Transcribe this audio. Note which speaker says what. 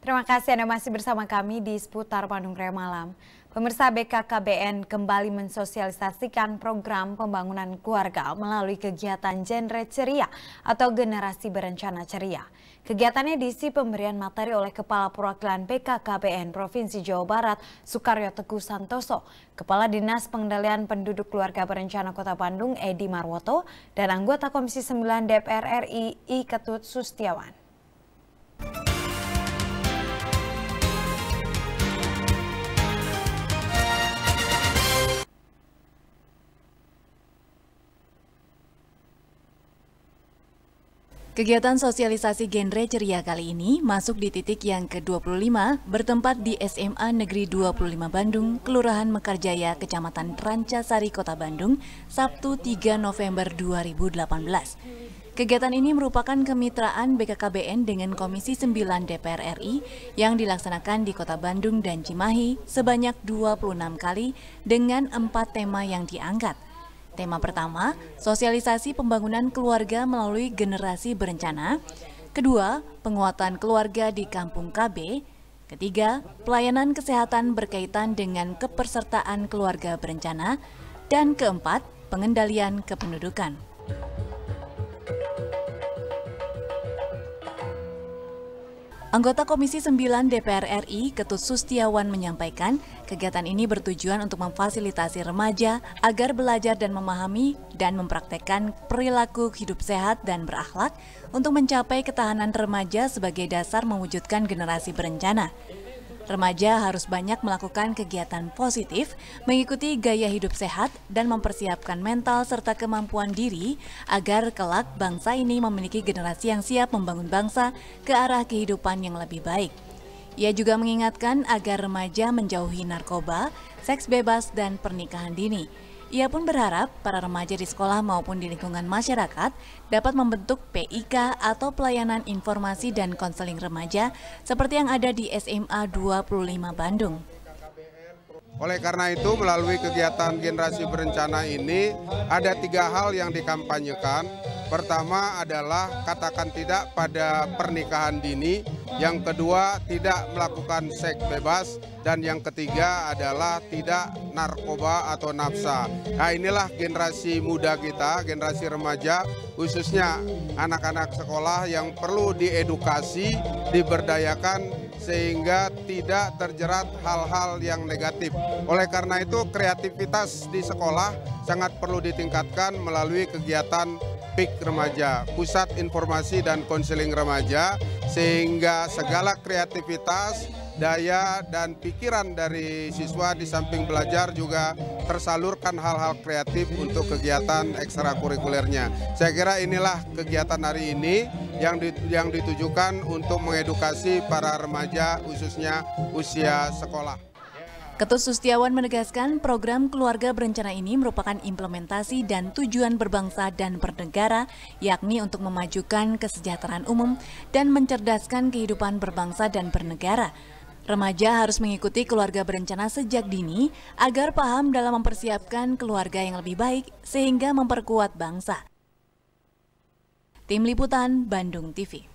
Speaker 1: Terima kasih Anda masih bersama kami di seputar Bandung Raya Malam. Pemirsa BKKBN kembali mensosialisasikan program pembangunan keluarga melalui kegiatan genre ceria atau generasi berencana ceria. Kegiatannya diisi pemberian materi oleh Kepala Perwakilan BKKBN Provinsi Jawa Barat, Sukaryo Teguh Santoso, Kepala Dinas Pengendalian Penduduk Keluarga Berencana Kota Bandung, Edi Marwoto, dan anggota Komisi 9 DPR RI, I Ketut Sustiawan.
Speaker 2: Kegiatan sosialisasi genre ceria kali ini masuk di titik yang ke-25 bertempat di SMA Negeri 25 Bandung, Kelurahan Mekarjaya, Kecamatan Rancasari, Kota Bandung, Sabtu 3 November 2018. Kegiatan ini merupakan kemitraan BKKBN dengan Komisi 9 DPR RI yang dilaksanakan di Kota Bandung dan Cimahi sebanyak 26 kali dengan empat tema yang diangkat – Tema pertama, sosialisasi pembangunan keluarga melalui generasi berencana. Kedua, penguatan keluarga di kampung KB. Ketiga, pelayanan kesehatan berkaitan dengan kepersertaan keluarga berencana. Dan keempat, pengendalian kependudukan. Anggota Komisi 9 DPR RI, Ketut Sustiawan menyampaikan, kegiatan ini bertujuan untuk memfasilitasi remaja agar belajar dan memahami dan mempraktekkan perilaku hidup sehat dan berakhlak untuk mencapai ketahanan remaja sebagai dasar mewujudkan generasi berencana. Remaja harus banyak melakukan kegiatan positif, mengikuti gaya hidup sehat, dan mempersiapkan mental serta kemampuan diri agar kelak bangsa ini memiliki generasi yang siap membangun bangsa ke arah kehidupan yang lebih baik. Ia juga mengingatkan agar remaja menjauhi narkoba, seks bebas, dan pernikahan dini ia pun berharap para remaja di sekolah maupun di lingkungan masyarakat dapat membentuk PIK atau Pelayanan Informasi dan Konseling Remaja seperti yang ada di SMA 25 Bandung.
Speaker 3: Oleh karena itu melalui kegiatan generasi berencana ini ada tiga hal yang dikampanyekan Pertama adalah katakan tidak pada pernikahan dini, yang kedua tidak melakukan seks bebas, dan yang ketiga adalah tidak narkoba atau nafsa. Nah inilah generasi muda kita, generasi remaja, khususnya anak-anak sekolah yang perlu diedukasi, diberdayakan sehingga tidak terjerat hal-hal yang negatif. Oleh karena itu kreativitas di sekolah sangat perlu ditingkatkan melalui kegiatan PIK Remaja, Pusat Informasi dan Konseling Remaja, sehingga segala kreativitas, daya, dan pikiran dari siswa di samping belajar juga tersalurkan hal-hal kreatif untuk kegiatan ekstrakurikulernya. Saya kira inilah kegiatan hari ini yang ditujukan untuk mengedukasi para remaja khususnya usia sekolah.
Speaker 2: Ketut Sustiawan menegaskan program keluarga berencana ini merupakan implementasi dan tujuan berbangsa dan bernegara, yakni untuk memajukan kesejahteraan umum dan mencerdaskan kehidupan berbangsa dan bernegara. Remaja harus mengikuti keluarga berencana sejak dini agar paham dalam mempersiapkan keluarga yang lebih baik sehingga memperkuat bangsa. Tim Liputan Bandung TV